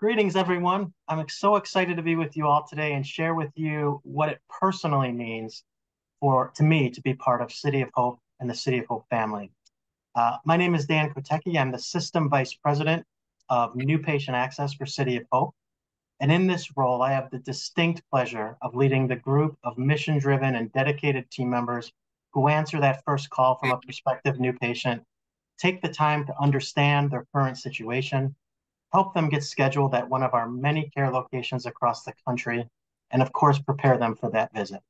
Greetings, everyone. I'm so excited to be with you all today and share with you what it personally means for to me to be part of City of Hope and the City of Hope family. Uh, my name is Dan Kotecki. I'm the System Vice President of New Patient Access for City of Hope. And in this role, I have the distinct pleasure of leading the group of mission-driven and dedicated team members who answer that first call from a prospective new patient, take the time to understand their current situation, help them get scheduled at one of our many care locations across the country, and of course, prepare them for that visit.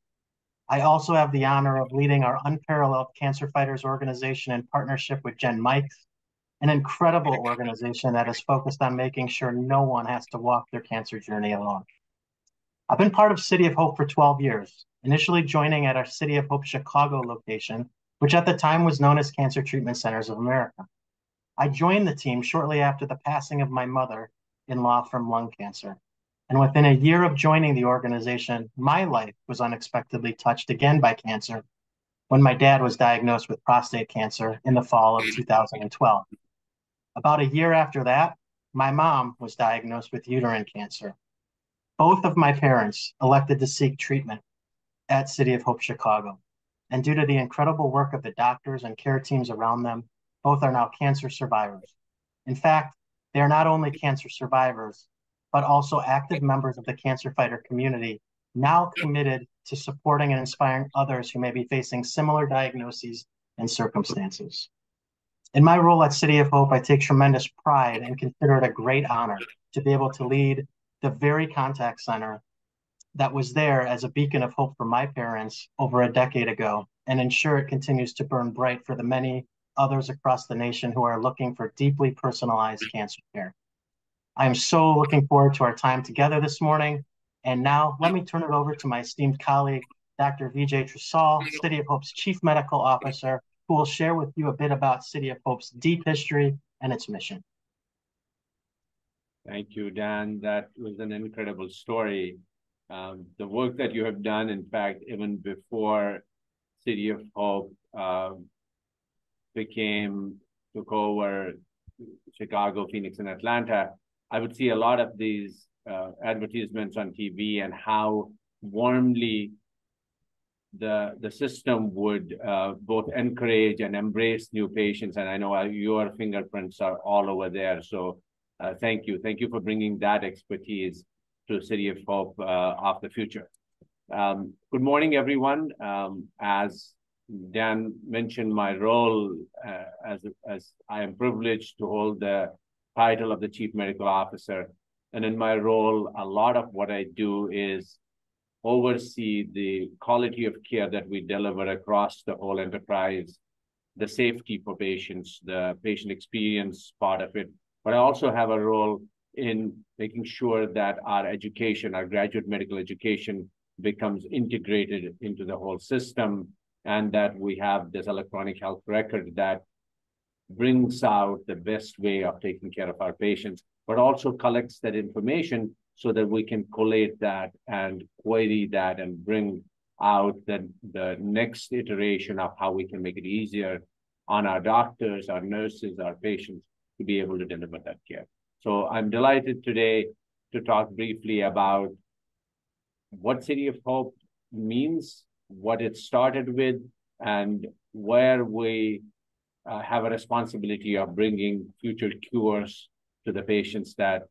I also have the honor of leading our Unparalleled Cancer Fighters organization in partnership with Jen Mikes, an incredible organization that is focused on making sure no one has to walk their cancer journey alone. I've been part of City of Hope for 12 years, initially joining at our City of Hope Chicago location, which at the time was known as Cancer Treatment Centers of America. I joined the team shortly after the passing of my mother in law from lung cancer. And within a year of joining the organization, my life was unexpectedly touched again by cancer when my dad was diagnosed with prostate cancer in the fall of 2012. About a year after that, my mom was diagnosed with uterine cancer. Both of my parents elected to seek treatment at City of Hope Chicago. And due to the incredible work of the doctors and care teams around them, both are now cancer survivors. In fact, they are not only cancer survivors, but also active members of the cancer fighter community, now committed to supporting and inspiring others who may be facing similar diagnoses and circumstances. In my role at City of Hope, I take tremendous pride and consider it a great honor to be able to lead the very contact center that was there as a beacon of hope for my parents over a decade ago and ensure it continues to burn bright for the many others across the nation who are looking for deeply personalized cancer care. I am so looking forward to our time together this morning. And now let me turn it over to my esteemed colleague, Dr. Vijay Trisal, City of Hope's Chief Medical Officer, who will share with you a bit about City of Hope's deep history and its mission. Thank you, Dan. That was an incredible story. Um, the work that you have done, in fact, even before City of Hope uh, became took over Chicago, Phoenix, and Atlanta, I would see a lot of these uh, advertisements on TV and how warmly the the system would uh, both encourage and embrace new patients. And I know uh, your fingerprints are all over there. So uh, thank you, thank you for bringing that expertise to City of Hope uh, of the future. Um, good morning, everyone. Um, as Dan mentioned my role uh, as, as I am privileged to hold the title of the Chief Medical Officer. And in my role, a lot of what I do is oversee the quality of care that we deliver across the whole enterprise, the safety for patients, the patient experience part of it. But I also have a role in making sure that our education, our graduate medical education, becomes integrated into the whole system and that we have this electronic health record that brings out the best way of taking care of our patients, but also collects that information so that we can collate that and query that and bring out the, the next iteration of how we can make it easier on our doctors, our nurses, our patients to be able to deliver that care. So I'm delighted today to talk briefly about what City of Hope means what it started with, and where we uh, have a responsibility of bringing future cures to the patients that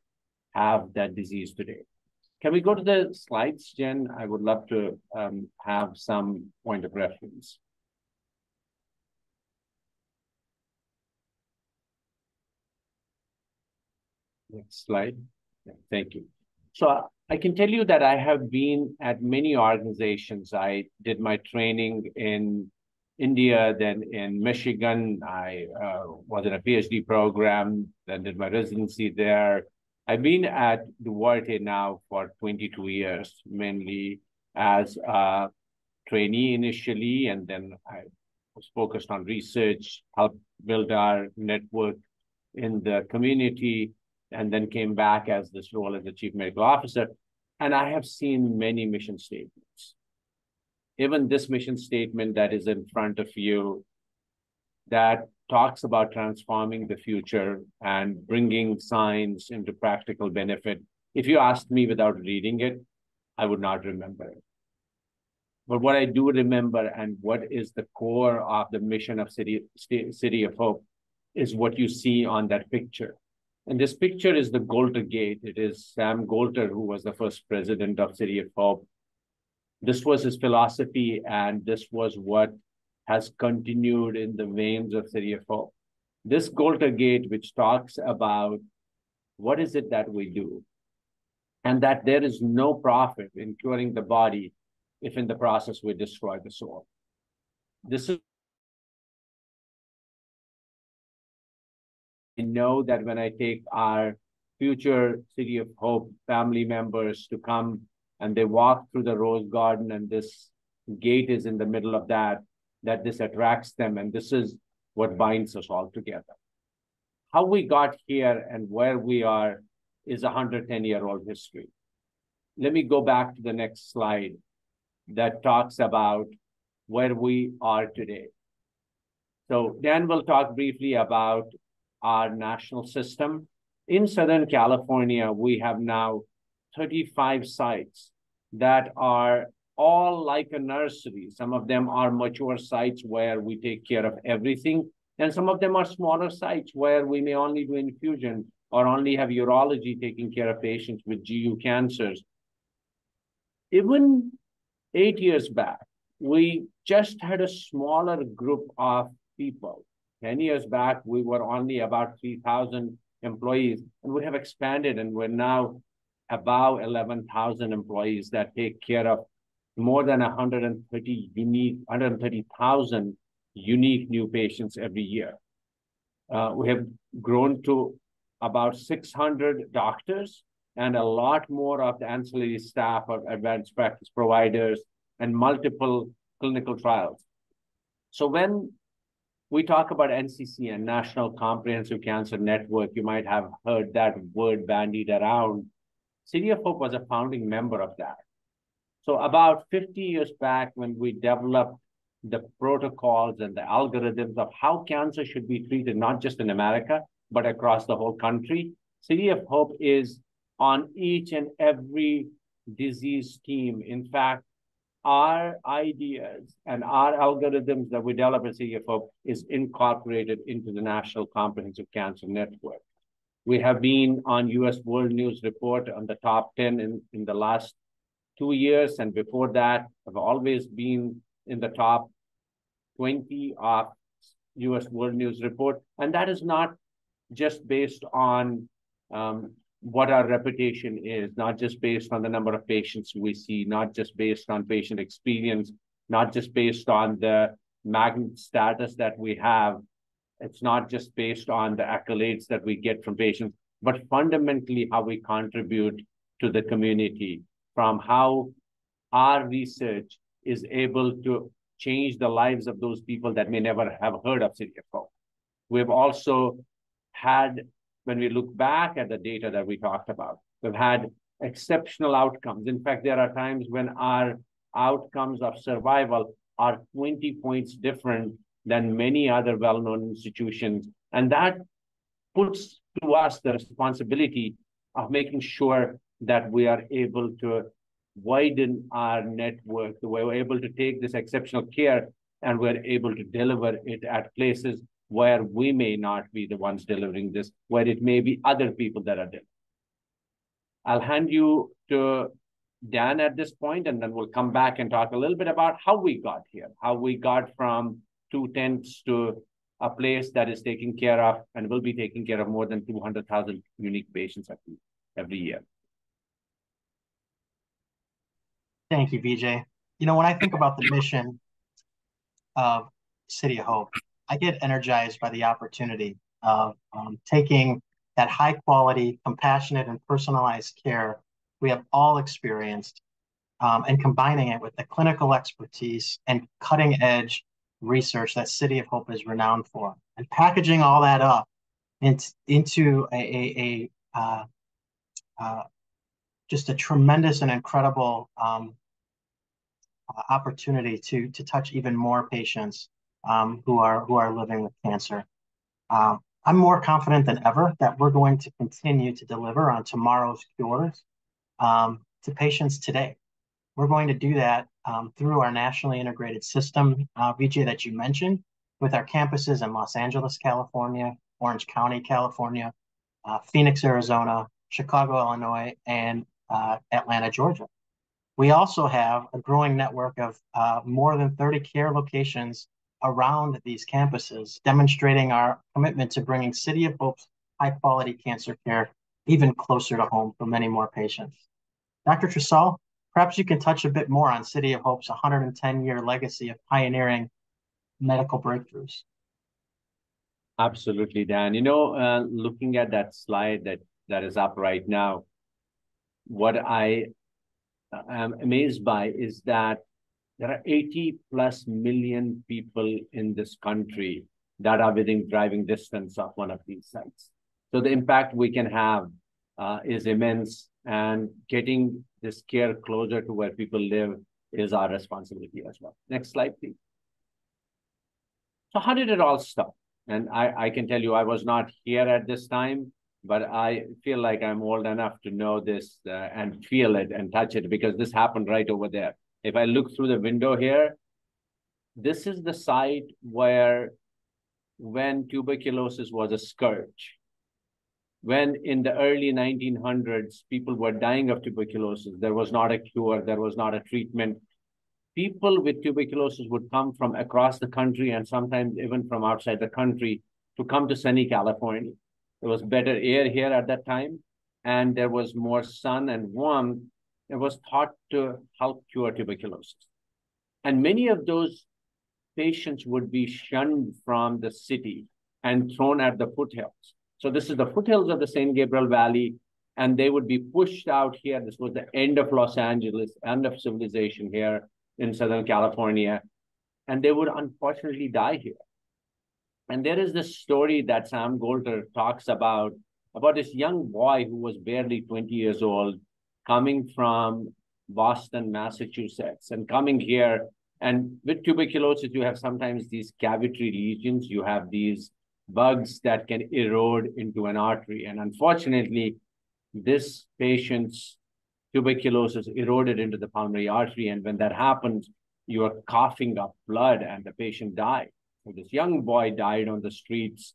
have that disease today. Can we go to the slides, Jen? I would love to um, have some point of reference. Next slide. Thank you. So I can tell you that I have been at many organizations. I did my training in India, then in Michigan. I uh, was in a PhD program, then did my residency there. I've been at Duarte now for 22 years, mainly as a trainee initially, and then I was focused on research, helped build our network in the community, and then came back as this role as the chief medical officer. And I have seen many mission statements. Even this mission statement that is in front of you, that talks about transforming the future and bringing science into practical benefit. If you asked me without reading it, I would not remember it. But what I do remember and what is the core of the mission of City, City of Hope is what you see on that picture. And this picture is the Golter Gate. It is Sam Golter, who was the first president of City of Hope. This was his philosophy, and this was what has continued in the veins of City of Hope. This Golter Gate, which talks about what is it that we do, and that there is no profit in curing the body if in the process we destroy the soul. This know that when I take our future City of Hope family members to come and they walk through the rose garden and this gate is in the middle of that, that this attracts them and this is what mm-hmm. binds us all together. How we got here and where we are is a 110 year old history. Let me go back to the next slide that talks about where we are today. So Dan will talk briefly about our national system. In Southern California, we have now 35 sites that are all like a nursery. Some of them are mature sites where we take care of everything. And some of them are smaller sites where we may only do infusion or only have urology taking care of patients with GU cancers. Even eight years back, we just had a smaller group of people 10 years back, we were only about 3,000 employees, and we have expanded, and we're now about 11,000 employees that take care of more than 130 unique, 130,000 unique new patients every year. Uh, we have grown to about 600 doctors and a lot more of the ancillary staff of advanced practice providers and multiple clinical trials. So when we talk about NCCN, National Comprehensive Cancer Network. You might have heard that word bandied around. City of Hope was a founding member of that. So about 50 years back, when we developed the protocols and the algorithms of how cancer should be treated, not just in America, but across the whole country, City of Hope is on each and every disease team. In fact, our ideas and our algorithms that we develop at CFO is incorporated into the National Comprehensive Cancer Network. We have been on US World News Report on the top 10 in, in the last two years. And before that, have always been in the top 20 of US World News Report. And that is not just based on um, what our reputation is, not just based on the number of patients we see, not just based on patient experience, not just based on the magnet status that we have. It's not just based on the accolades that we get from patients, but fundamentally how we contribute to the community from how our research is able to change the lives of those people that may never have heard of CDFO. We've also had when we look back at the data that we talked about, we've had exceptional outcomes. In fact, there are times when our outcomes of survival are 20 points different than many other well-known institutions. And that puts to us the responsibility of making sure that we are able to widen our network, we're able to take this exceptional care and we're able to deliver it at places where we may not be the ones delivering this, where it may be other people that are delivering. I'll hand you to Dan at this point, and then we'll come back and talk a little bit about how we got here, how we got from two tents to a place that is taking care of and will be taking care of more than 200,000 unique patients every, every year. Thank you, Vijay. You know, when I think about the mission of City of Hope, I get energized by the opportunity of um, taking that high quality, compassionate, and personalized care we have all experienced um, and combining it with the clinical expertise and cutting edge research that City of Hope is renowned for, and packaging all that up into, a, a, a uh, uh, just a tremendous and incredible um, opportunity to to touch even more patients um, who are who are living with cancer. Um, I'm more confident than ever that we're going to continue to deliver on tomorrow's cures um, to patients today. We're going to do that um, through our nationally integrated system, uh, Vijay, that you mentioned, with our campuses in Los Angeles, California, Orange County, California, uh, Phoenix, Arizona, Chicago, Illinois, and uh, Atlanta, Georgia. We also have a growing network of uh, more than 30 care locations around these campuses, demonstrating our commitment to bringing City of Hope's high quality cancer care even closer to home for many more patients. Dr. Trisal, perhaps you can touch a bit more on City of Hope's 110 year legacy of pioneering medical breakthroughs. Absolutely, Dan. You know, uh, looking at that slide that, that is up right now, what I am amazed by is that there are 80 plus million people in this country that are within driving distance of one of these sites. So the impact we can have uh, is immense, and getting this care closer to where people live is our responsibility as well. Next slide, please. So how did it all start? And I, I can tell you I was not here at this time, but I feel like I'm old enough to know this uh, and feel it and touch it because this happened right over there. If I look through the window here, this is the site where when tuberculosis was a scourge. When in the early 1900s, people were dying of tuberculosis, there was not a cure, there was not a treatment. People with tuberculosis would come from across the country and sometimes even from outside the country to come to sunny California. There was better air here at that time, and there was more sun and warmth was thought to help cure tuberculosis. And many of those patients would be shunned from the city and thrown at the foothills. So this is the foothills of the San Gabriel Valley, and they would be pushed out here. This was the end of Los Angeles, end of civilization here in Southern California, and they would unfortunately die here. And there is this story that Sam Golter talks about, about this young boy who was barely 20 years old coming from Boston, Massachusetts, and coming here. And with tuberculosis, you have sometimes these cavitary lesions. You have these bugs that can erode into an artery. And unfortunately, this patient's tuberculosis eroded into the pulmonary artery. And when that happens, you are coughing up blood and the patient died. So this young boy died on the streets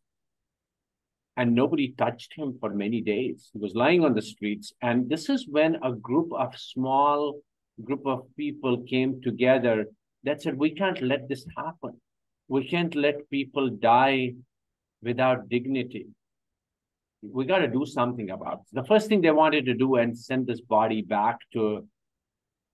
and nobody touched him for many days. He was lying on the streets. And this is when a group of small group of people came together that said, we can't let this happen. We can't let people die without dignity. We got to do something about it. The first thing they wanted to do and send this body back to,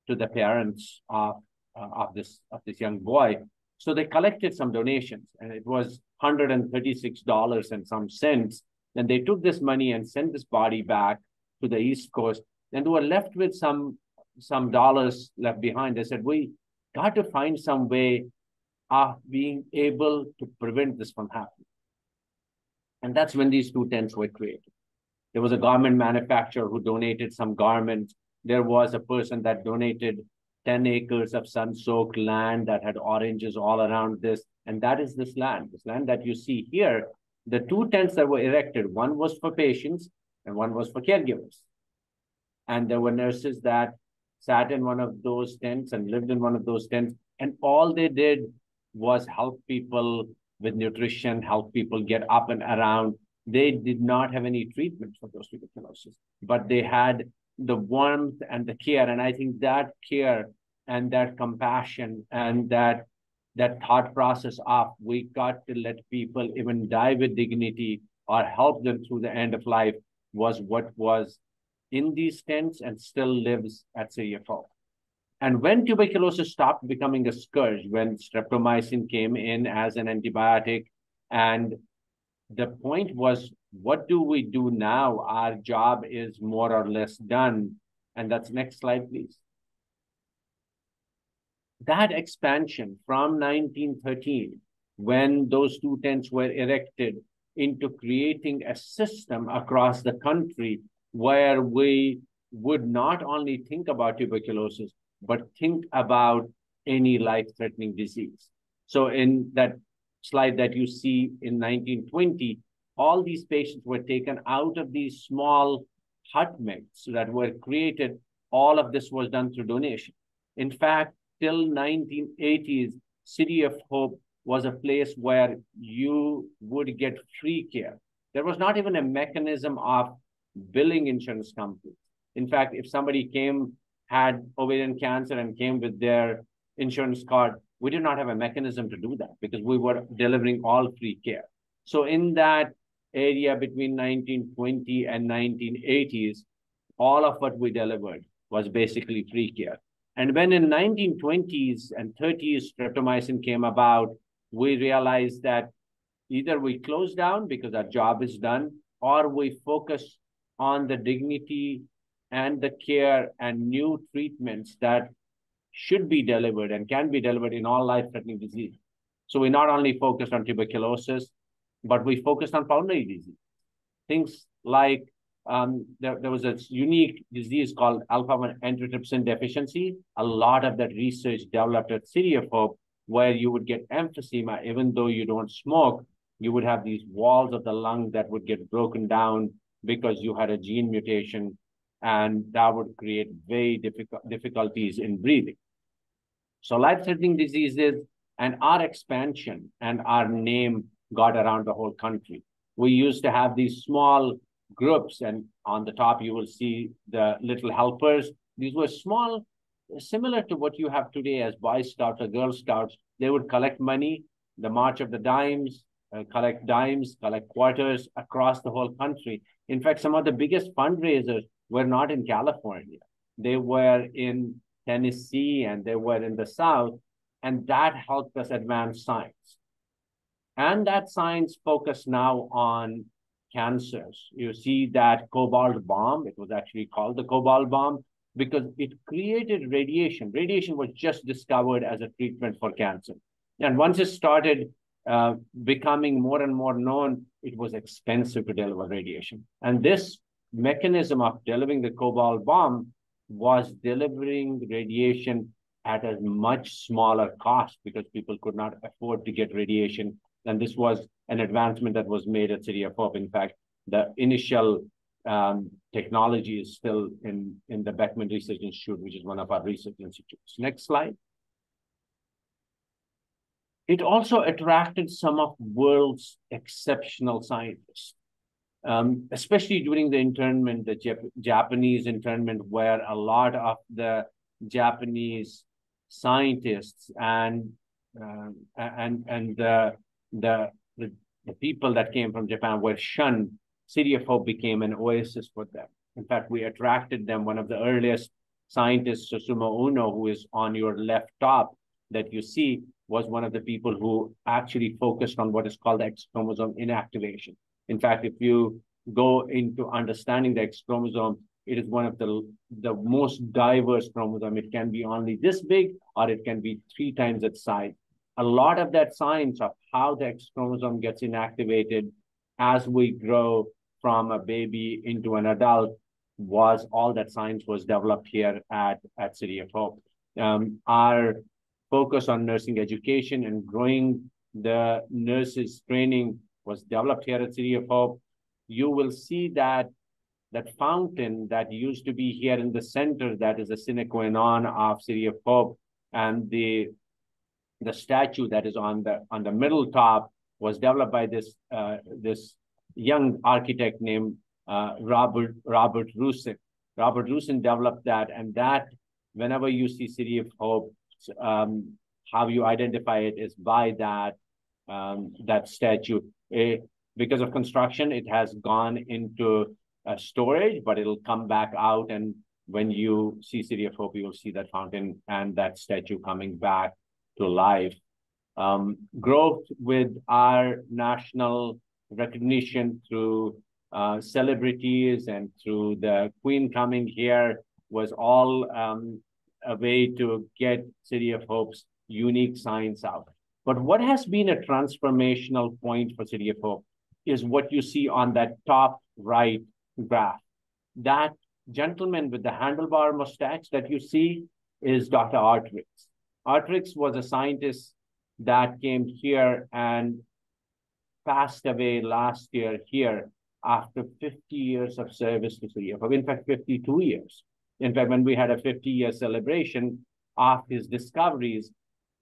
to the parents of, uh, of, this, of this young boy. So they collected some donations, and it was $136 and some cents. Then they took this money and sent this body back to the East Coast, and they were left with some some dollars left behind. They said, "We got to find some way of being able to prevent this from happening." And that's when these two tents were created. There was a garment manufacturer who donated some garments. There was a person that donated 10 acres of sun-soaked land that had oranges all around this. And that is this land, this land that you see here. The two tents that were erected, one was for patients and one was for caregivers. And there were nurses that sat in one of those tents and lived in one of those tents. And all they did was help people with nutrition, help people get up and around. They did not have any treatment for those tuberculosis, but they had the warmth and the care. And I think that care and that compassion and that that thought process of we got to let people even die with dignity or help them through the end of life was what was in these tents and still lives at Hope. And when tuberculosis stopped becoming a scourge, when streptomycin came in as an antibiotic, and the point was, what do we do now? Our job is more or less done. And that's next slide, please that expansion from 1913, when those two tents were erected, into creating a system across the country where we would not only think about tuberculosis, but think about any life-threatening disease. So in that slide that you see in 1920, all these patients were taken out of these small hut that were created. All of this was done through donation. In fact, till 1980s, City of Hope was a place where you would get free care. There was not even a mechanism of billing insurance companies. In fact, if somebody came, had ovarian cancer and came with their insurance card, we did not have a mechanism to do that because we were delivering all free care. So in that area between 1920 and 1980s, all of what we delivered was basically free care. And when in 1920s and 30s streptomycin came about, we realized that either we close down because our job is done, or we focus on the dignity and the care and new treatments that should be delivered and can be delivered in all life-threatening disease. So we not only focused on tuberculosis, but we focused on pulmonary disease. Things like um, there, there was a unique disease called alpha-1 antitrypsin deficiency. A lot of that research developed at City of Hope, where you would get emphysema, even though you don't smoke, you would have these walls of the lung that would get broken down because you had a gene mutation, and that would create very difficult difficulties in breathing. So life-threatening diseases and our expansion and our name got around the whole country. We used to have these small groups, and on the top you will see the little helpers. These were small, similar to what you have today as Boy Scouts or Girl Scouts. They would collect money, the March of the Dimes, uh, collect dimes, collect quarters across the whole country. In fact, some of the biggest fundraisers were not in California. They were in Tennessee and they were in the South, and that helped us advance science. And that science focused now on cancers. You see that cobalt bomb, it was actually called the cobalt bomb because it created radiation. Radiation was just discovered as a treatment for cancer. And once it started uh, becoming more and more known, it was expensive to deliver radiation. And this mechanism of delivering the cobalt bomb was delivering radiation at a much smaller cost because people could not afford to get radiation and this was an advancement that was made at City of Hope. In fact, the initial um, technology is still in, in the Beckman Research Institute, which is one of our research institutes. Next slide. It also attracted some of world's exceptional scientists, um, especially during the internment, the Jap Japanese internment, where a lot of the Japanese scientists and uh, and and the the, the, the people that came from Japan were shunned, City of Hope became an oasis for them. In fact, we attracted them. One of the earliest scientists, Susumu Ohno, who is on your left top that you see, was one of the people who actually focused on what is called X chromosome inactivation. In fact, if you go into understanding the X chromosome, it is one of the, the most diverse chromosome. It can be only this big or it can be three times its size a lot of that science of how the X chromosome gets inactivated as we grow from a baby into an adult was all that science was developed here at, at City of Hope. Um, our focus on nursing education and growing the nurses training was developed here at City of Hope. You will see that that fountain that used to be here in the center, that is a sine qua non of City of Hope, and the the statue that is on the on the middle top was developed by this uh, this young architect named uh, Robert Robert Rusin. Robert Rusin developed that, and that whenever you see City of Hope, um, how you identify it is by that um, that statue. It, because of construction, it has gone into uh, storage, but it'll come back out. And when you see City of Hope, you'll see that fountain and that statue coming back to life. Um, growth with our national recognition through uh, celebrities and through the Queen coming here was all um, a way to get City of Hope's unique science out. But what has been a transformational point for City of Hope is what you see on that top right graph. That gentleman with the handlebar mustache that you see is Dr. Art Riggs. Art Riggs was a scientist that came here and passed away last year here after 50 years of service to of In fact, 52 years. In fact, when we had a 50 year celebration of his discoveries,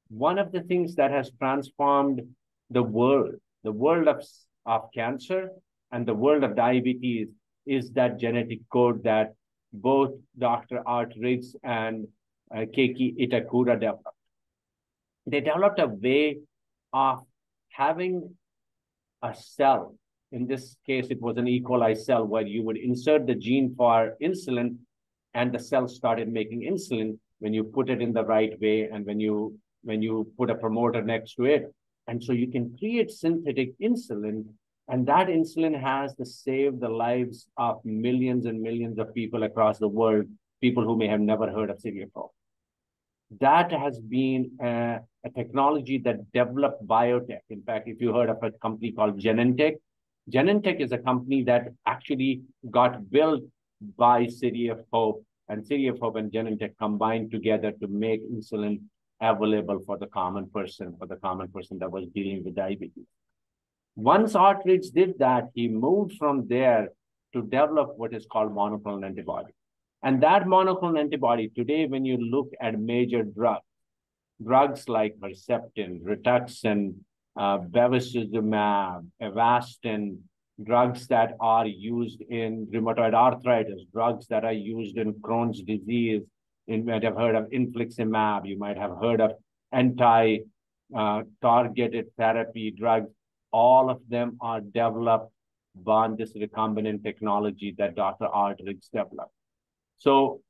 one of the things that has transformed the world, the world of, of cancer and the world of diabetes, is that genetic code that both Dr. Art Riggs and Keiichi Itakura developed. They developed a way of having a cell. In this case, it was an E. coli cell where you would insert the gene for insulin and the cell started making insulin when you put it in the right way and when you when you put a promoter next to it. And so you can create synthetic insulin, and that insulin has to save the lives of millions and millions of people across the world, people who may have never heard of Hope. That has been a, a technology that developed biotech. In fact, if you heard of a company called Genentech, Genentech is a company that actually got built by City of Hope, and City of Hope and Genentech combined together to make insulin available for the common person, for the common person that was dealing with diabetes. Once Art did that, he moved from there to develop what is called monoclonal antibody. And that monoclonal antibody, today, when you look at major drugs, drugs like Herceptin, Rituxan, uh, bevacizumab, Avastin, drugs that are used in rheumatoid arthritis, drugs that are used in Crohn's disease, you might have heard of infliximab. You might have heard of anti-targeted uh, therapy drugs. All of them are developed by this recombinant technology that Dr. Art Riggs developed. So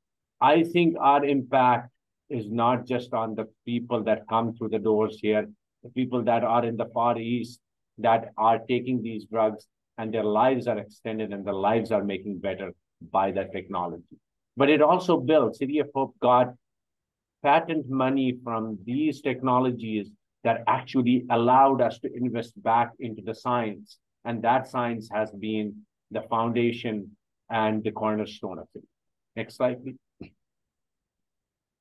I think our impact is not just on the people that come through the doors here, the people that are in the Far East that are taking these drugs and their lives are extended and their lives are making better by that technology. But it also built, City of Hope got patent money from these technologies that actually allowed us to invest back into the science. And that science has been the foundation and the cornerstone of it. Next slide, please.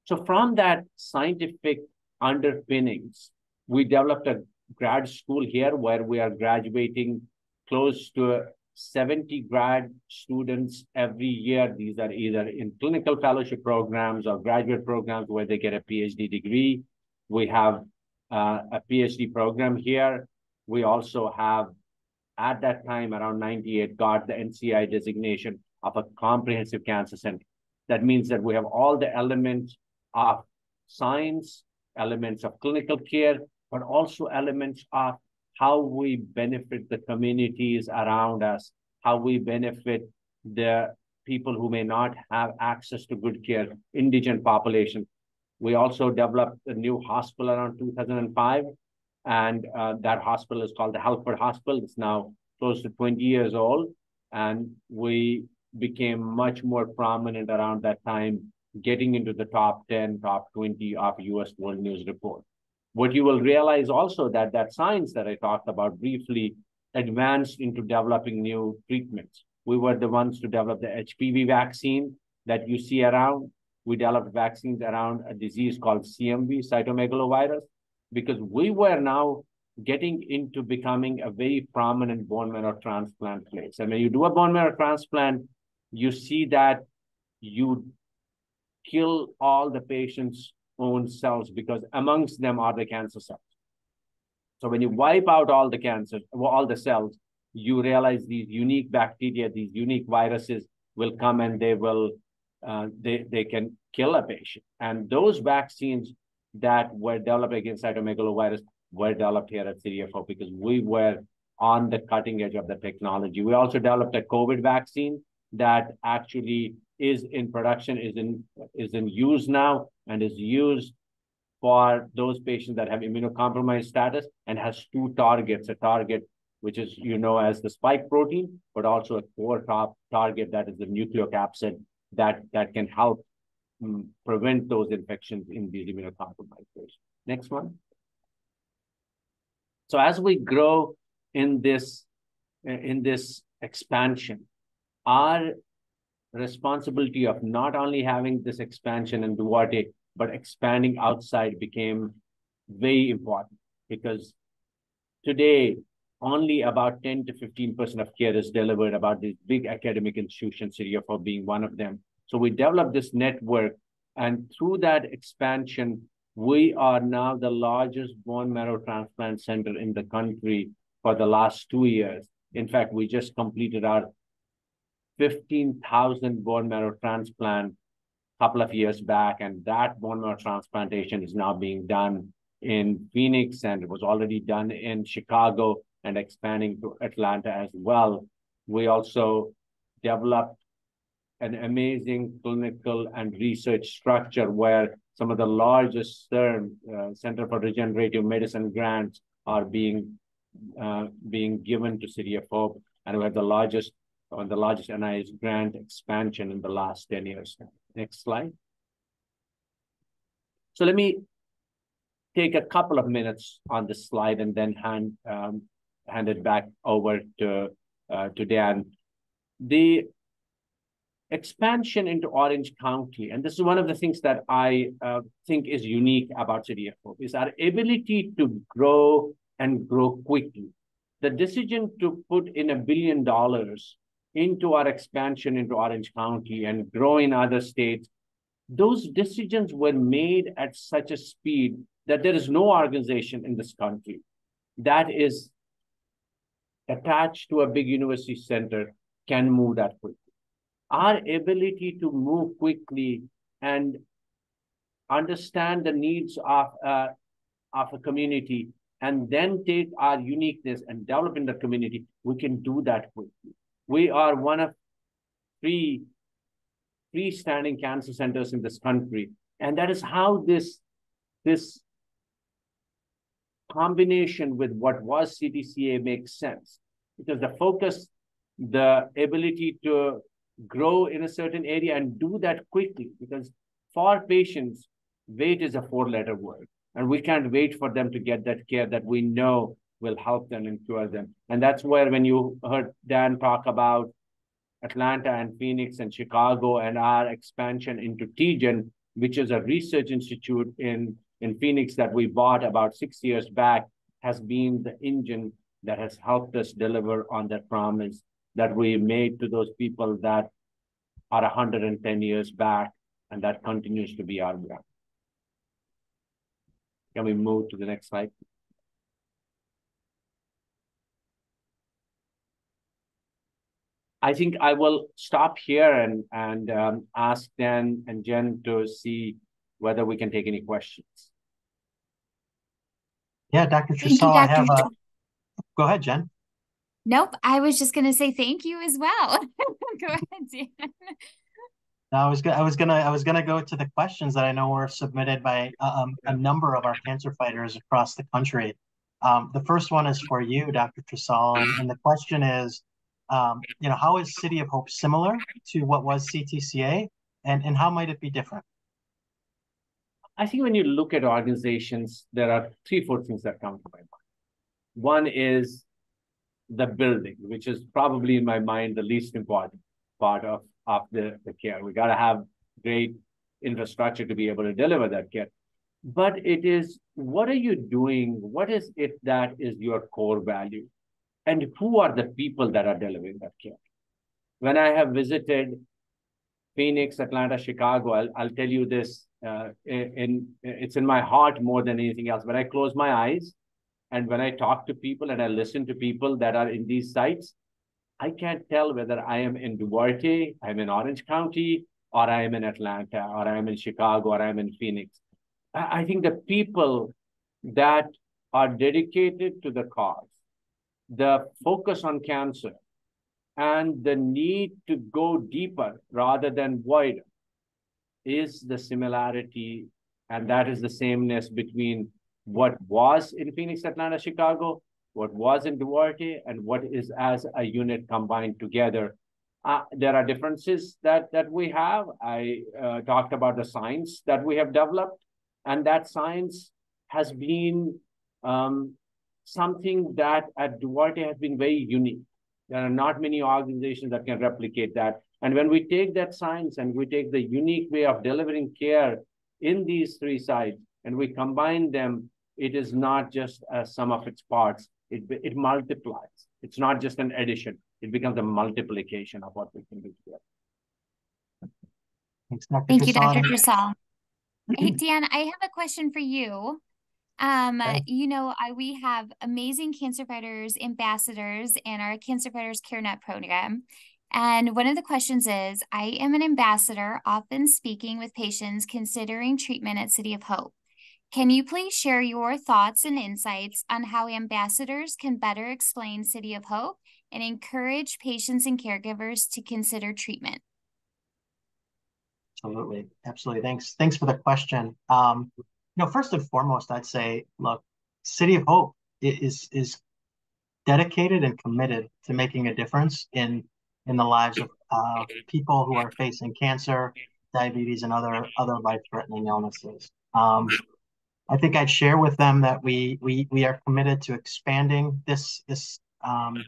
So from that scientific underpinnings, we developed a grad school here where we are graduating close to 70 grad students every year. These are either in clinical fellowship programs or graduate programs where they get a PhD degree. We have uh, a PhD program here. We also have, at that time, around 98, got the NCI designation of a comprehensive cancer center. That means that we have all the elements of science, elements of clinical care, but also elements of how we benefit the communities around us, how we benefit the people who may not have access to good care, indigent population. We also developed a new hospital around 2005, and uh, that hospital is called the Helford Hospital. It's now close to 20 years old, and we became much more prominent around that time, getting into the top 10, top 20 of US World News Report. What you will realize also that that science that I talked about briefly advanced into developing new treatments. We were the ones to develop the HPV vaccine that you see around. We developed vaccines around a disease called CMV, cytomegalovirus, because we were now getting into becoming a very prominent bone marrow transplant place. And when you do a bone marrow transplant, you see that you kill all the patient's own cells because amongst them are the cancer cells. So when you wipe out all the cancer, all the cells, you realize these unique bacteria, these unique viruses will come and they will, uh, they, they can kill a patient. And those vaccines that were developed against cytomegalovirus were developed here at Hope because we were on the cutting edge of the technology. We also developed a COVID vaccine that actually is in production, is in is in use now, and is used for those patients that have immunocompromised status and has two targets, a target which is you know as the spike protein, but also a core top target that is the nucleocapsid that, that can help um, prevent those infections in these immunocompromised patients. Next one. So as we grow in this in this expansion, our responsibility of not only having this expansion in Duarte, but expanding outside became very important. because today only about 10 to 15% of care is delivered about these big academic institutions, City of being one of them. So we developed this network, and through that expansion, we are now the largest bone marrow transplant center in the country for the last two years. In fact, we just completed our 15,000 bone marrow transplant a couple of years back, and that bone marrow transplantation is now being done in Phoenix, and it was already done in Chicago and expanding to Atlanta as well. We also developed an amazing clinical and research structure where some of the largest CIRM, uh, Center for Regenerative Medicine grants are being uh, being given to City of Hope, and we have the largest on the largest NIH grant expansion in the last 10 years. Next slide. So let me take a couple of minutes on this slide and then hand um, hand it back over to uh, to Dan. The expansion into Orange County, and this is one of the things that I uh, think is unique about City of Hope, is our ability to grow and grow quickly. The decision to put in a billion dollars into our expansion into Orange County and grow in other states, those decisions were made at such a speed that there is no organization in this country that is attached to a big university center can move that quickly. Our ability to move quickly and understand the needs of, uh, of a community and then take our uniqueness and develop in the community, we can do that quickly. We are one of three freestanding cancer centers in this country. And that is how this, this combination with what was CTCA makes sense. Because the focus, the ability to grow in a certain area and do that quickly, because for patients, wait is a four-letter word. And we can't wait for them to get that care that we know will help them and cure them. And that's where when you heard Dan talk about Atlanta and Phoenix and Chicago and our expansion into TGen, which is a research institute in, in Phoenix that we bought about six years back, has been the engine that has helped us deliver on that promise that we made to those people that are 110 years back, and that continues to be our ground. Can we move to the next slide? I think I will stop here and, and um, ask Dan and Jen to see whether we can take any questions. Yeah, Dr. Trisal, I have a... Go ahead, Jen. Nope, I was just going to say thank you as well. go ahead, Dan. I was gonna, I was gonna, I was gonna go to the questions that I know were submitted by uh, um, a number of our cancer fighters across the country. Um, the first one is for you, Dr. Trisal, and, and the question is, um, you know, how is City of Hope similar to what was CTCA, and and how might it be different? I think when you look at organizations, there are three, four things that come to my mind. One is the building, which is probably in my mind the least important part of, of the, the care. We got to have great infrastructure to be able to deliver that care. But it is what are you doing? What is it that is your core value? And who are the people that are delivering that care. When I have visited Phoenix, Atlanta, Chicago, I'll, I'll tell you this, uh, in, it's in my heart more than anything else. When I close my eyes and when I talk to people and I listen to people that are in these sites, I can't tell whether I am in Duarte, I'm in Orange County, or I am in Atlanta, or I am in Chicago, or I am in Phoenix. I think the people that are dedicated to the cause the focus on cancer and the need to go deeper rather than wider is the similarity and that is the sameness between what was in Phoenix, Atlanta, Chicago, what was in Duarte, and what is as a unit combined together. Uh, there are differences that that we have. I uh, talked about the science that we have developed, and that science has been um, something that at Duarte has been very unique. There are not many organizations that can replicate that. And when we take that science and we take the unique way of delivering care in these three sites and we combine them, it is not just a sum of its parts. It, it multiplies. It's not just an addition. It becomes a multiplication of what we can do together. Thanks, Dr. Thank you, Dr. Trasal. Trasal. Hey, Dan, I have a question for you. Um, Okay. you know, I, we have amazing cancer fighters ambassadors in our Cancer Fighters CareNet program. And one of the questions is, I am an ambassador, often speaking with patients considering treatment at City of Hope. Can you please share your thoughts and insights on how ambassadors can better explain City of Hope and encourage patients and caregivers to consider treatment? Absolutely. Absolutely. Thanks. Thanks for the question. Um, know, first and foremost, I'd say, look, City of Hope is is dedicated and committed to making a difference in in the lives of uh, people who are facing cancer, diabetes, and other other life-threatening illnesses. Um, I think I'd share with them that we we we are committed to expanding this this um,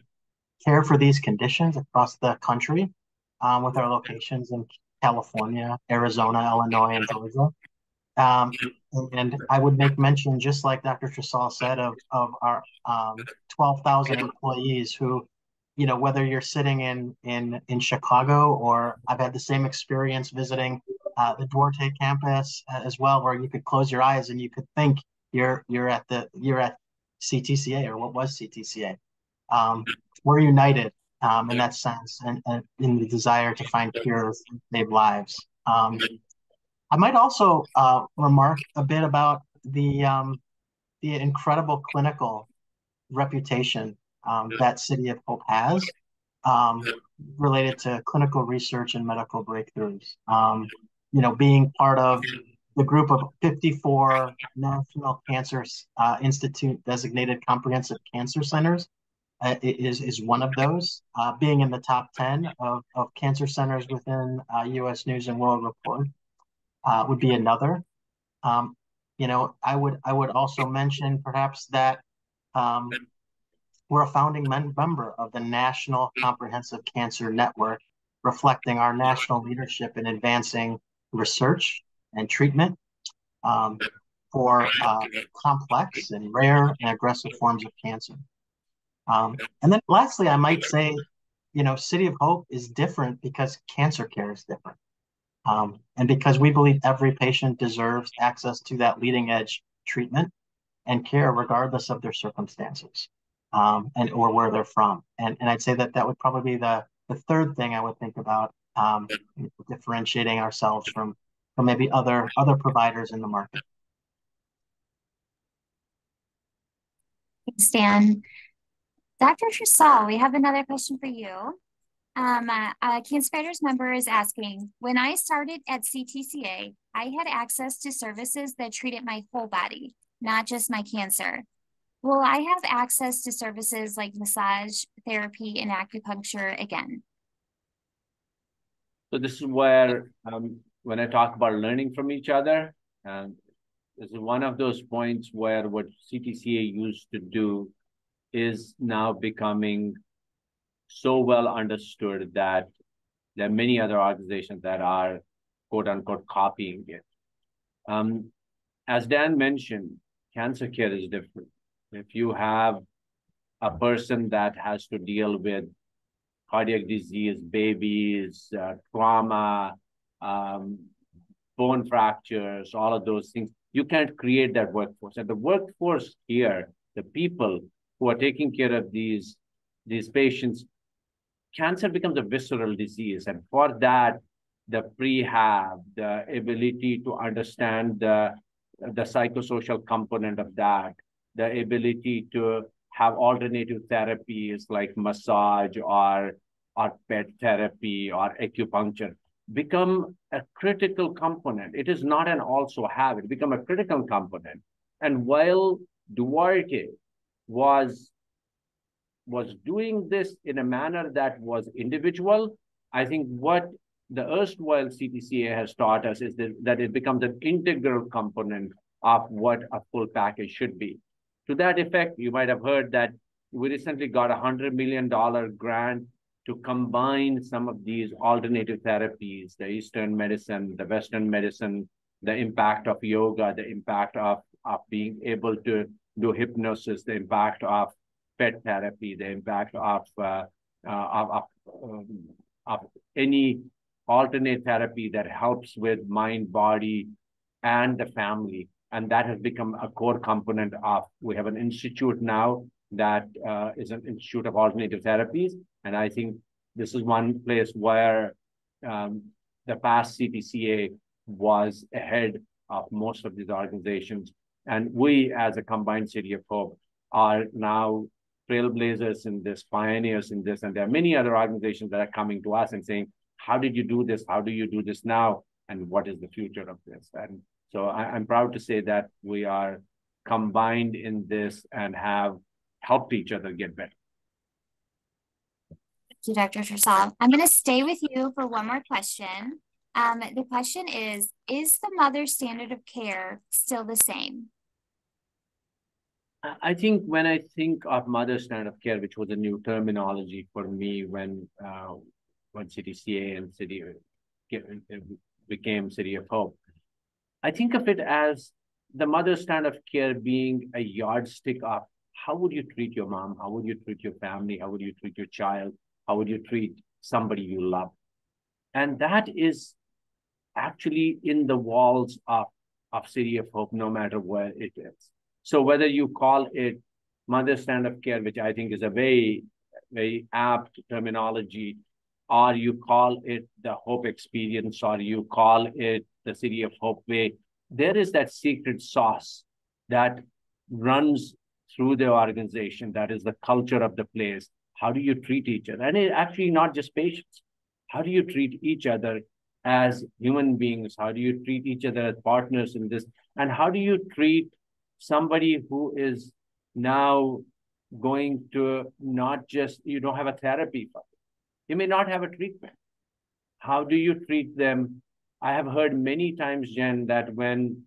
care for these conditions across the country, um, with our locations in California, Arizona, Illinois, and Georgia. Um, and I would make mention, just like Dr. Trisal said, of of our um, 12,000 employees who, you know, whether you're sitting in in in Chicago or I've had the same experience visiting uh, the Duarte campus uh, as well, where you could close your eyes and you could think you're you're at the you're at CTCA or what was CTCA. Um, we're united um, in that sense and, and in the desire to find cures and save lives. Um, I might also uh, remark a bit about the um, the incredible clinical reputation um, that City of Hope has um, related to clinical research and medical breakthroughs. Um, you know, being part of the group of 54 National Cancer uh, Institute designated comprehensive cancer centers uh, is is one of those. Uh, being in the top 10 of, of cancer centers within uh, U.S. News and World Report uh, would be another. Um, you know, I would I would also mention perhaps that um, we're a founding member of the National Comprehensive Cancer Network, reflecting our national leadership in advancing research and treatment um, for uh, complex and rare and aggressive forms of cancer. Um, and then lastly, I might say, you know, City of Hope is different because cancer care is different. Um, and because we believe every patient deserves access to that leading edge treatment and care regardless of their circumstances um, and or where they're from. And, and I'd say that that would probably be the, the third thing I would think about um, differentiating ourselves from, from maybe other other providers in the market. Thanks, Dan. Dr. Trisal, we have another question for you. Um, uh, a Cancer Fighters member is asking, when I started at CTCA, I had access to services that treated my whole body, not just my cancer. Will I have access to services like massage, therapy, and acupuncture again? So this is where, um, when I talk about learning from each other, um, this is one of those points where what CTCA used to do is now becoming so well understood that there are many other organizations that are quote unquote copying it. Um, as Dan mentioned, cancer care is different. If you have a person that has to deal with cardiac disease, babies, uh, trauma, um, bone fractures, all of those things, you can't create that workforce. And the workforce here, the people who are taking care of these, these patients, cancer becomes a visceral disease. And for that, the prehab, the ability to understand the, the psychosocial component of that, the ability to have alternative therapies like massage or, or pet therapy or acupuncture become a critical component. It is not an also have, it become a critical component. And while Duarte was was doing this in a manner that was individual, I think what the erstwhile CTCA has taught us is that, it becomes an integral component of what a full package should be. To that effect, you might have heard that we recently got a $100 million grant to combine some of these alternative therapies, the Eastern medicine, the Western medicine, the impact of yoga, the impact of of being able to do hypnosis, the impact of pet therapy, the impact of uh, uh, of, of, um, of any alternate therapy that helps with mind, body, and the family. And that has become a core component of, we have an institute now that uh, is an institute of alternative therapies. And I think this is one place where um, the past CTCA was ahead of most of these organizations. And we, as a combined city of hope, are now trailblazers in this, pioneers in this. And there are many other organizations that are coming to us and saying, how did you do this? How do you do this now? And what is the future of this? And so I, am proud to say that we are combined in this and have helped each other get better. Thank you, Dr. Trisal. I'm going to stay with you for one more question. Um, the question is, is the mother standard of care still the same? I think when I think of mother standard of care, which was a new terminology for me when uh, when CTCA and City became City of Hope, I think of it as the mother standard of care being a yardstick of how would you treat your mom, how would you treat your family, how would you treat your child, how would you treat somebody you love, and that is actually in the walls of of City of Hope, no matter where it is. So whether you call it mother stand of care, which I think is a very, very apt terminology, or you call it the hope experience, or you call it the city of hope way, there is that secret sauce that runs through the organization. That is the culture of the place. How do you treat each other? And it actually not just patients. How do you treat each other as human beings? How do you treat each other as partners in this? And how do you treat somebody who is now going to not just, you don't have a therapy for. You may not have a treatment. How do you treat them? I have heard many times, Jen, that when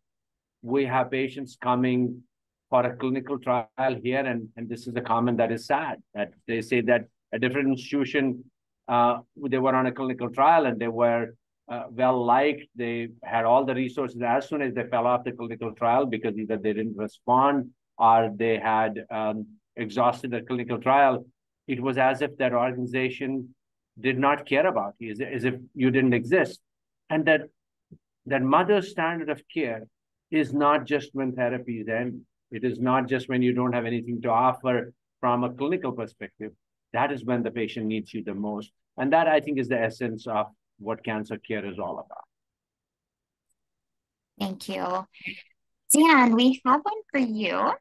we have patients coming for a clinical trial here, and, and this is a comment that is sad, that they say that a different institution, uh, they were on a clinical trial and they were uh, well liked. They had all the resources as soon as they fell off the clinical trial because either they didn't respond or they had um, exhausted the clinical trial. It was as if that organization did not care about you, as, if you didn't exist. And that that mother's standard of care is not just when therapy is end. It is not just when you don't have anything to offer from a clinical perspective. That is when the patient needs you the most. And that I think is the essence of what cancer care is all about. Thank you. Dan, we have one for you.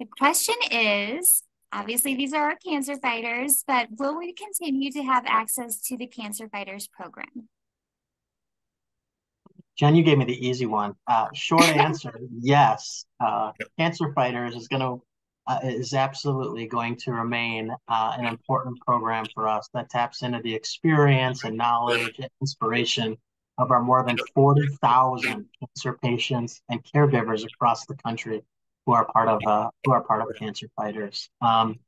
The question is, obviously these are our cancer fighters, but will we continue to have access to the Cancer Fighters program? Jen, you gave me the easy one. Uh, short answer, yes. Uh, cancer Fighters is going to uh, is absolutely going to remain uh, an important program for us that taps into the experience and knowledge and inspiration of our more than 40,000 cancer patients and caregivers across the country who are part of uh, who are part of Cancer Fighters. Um,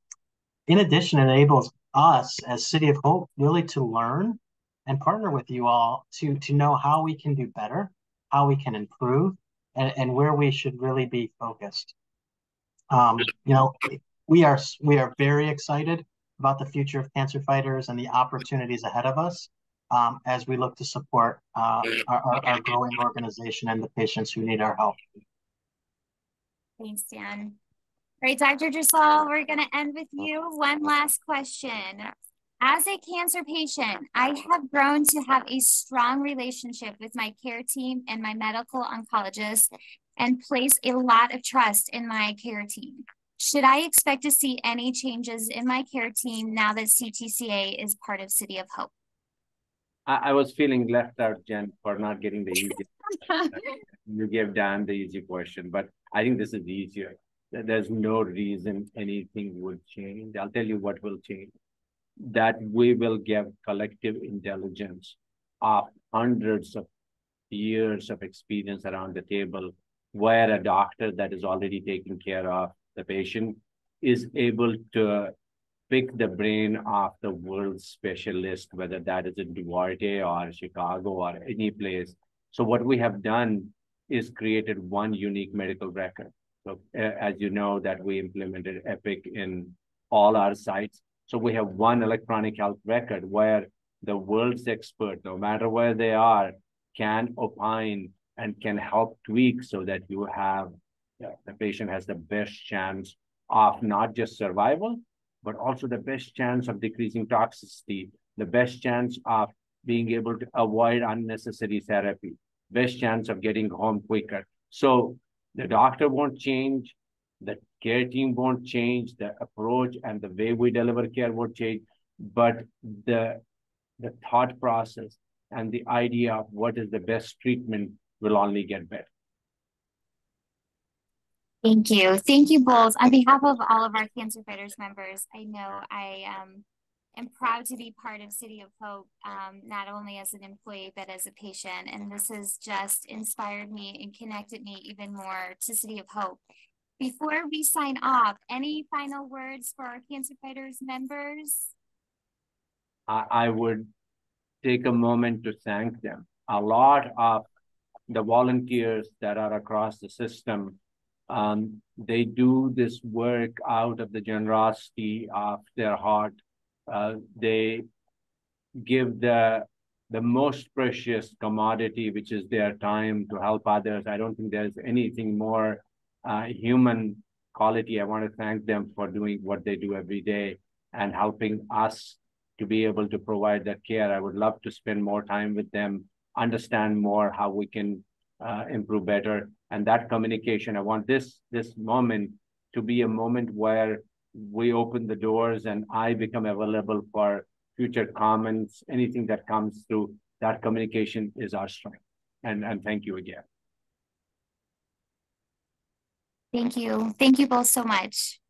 in addition, it enables us as City of Hope really to learn and partner with you all to to know how we can do better, how we can improve, and, and where we should really be focused. Um, you know, we are we are very excited about the future of cancer fighters and the opportunities ahead of us um, as we look to support uh, our, our, our, growing organization and the patients who need our help. Thanks, Dan. All right, Dr. Trisal, we're going to end with you. One last question. As a cancer patient, I have grown to have a strong relationship with my care team and my medical oncologist and place a lot of trust in my care team. Should I expect to see any changes in my care team now that CTCA is part of City of Hope? I, I was feeling left out, Jen, for not getting the easy. you gave Dan the easy question, but I think this is easier. There's no reason anything would change. I'll tell you what will change. That we will give collective intelligence of hundreds of years of experience around the table where a doctor that is already taking care of the patient is able to pick the brain of the world specialist, whether that is in Duarte or Chicago or any place. So what we have done is created one unique medical record. So as you know that we implemented Epic in all our sites. So we have one electronic health record where the world's expert, no matter where they are, can opine and can help tweak so that you have the patient has the best chance of not just survival, but also the best chance of decreasing toxicity, the best chance of being able to avoid unnecessary therapy, best chance of getting home quicker. So the doctor won't change, the care team won't change, the approach and the way we deliver care won't change, but the the thought process and the idea of what is the best treatment will only get better. Thank you. Thank you both. On behalf of all of our Cancer Fighters members, I know I um, am proud to be part of City of Hope, um, not only as an employee, but as a patient. And this has just inspired me and connected me even more to City of Hope. Before we sign off, any final words for our Cancer Fighters members? I, I would take a moment to thank them. A lot of the volunteers that are across the system, um, they do this work out of the generosity of their heart. Uh, they give the the most precious commodity, which is their time to help others. I don't think there's anything more uh, human quality. I want to thank them for doing what they do every day and helping us to be able to provide that care. I would love to spend more time with them, understand more how we can uh, improve better. And that communication, I want this this moment to be a moment where we open the doors and I become available for future comments, anything that comes through. That communication is our strength. And and thank you again. Thank you. Thank you both so much.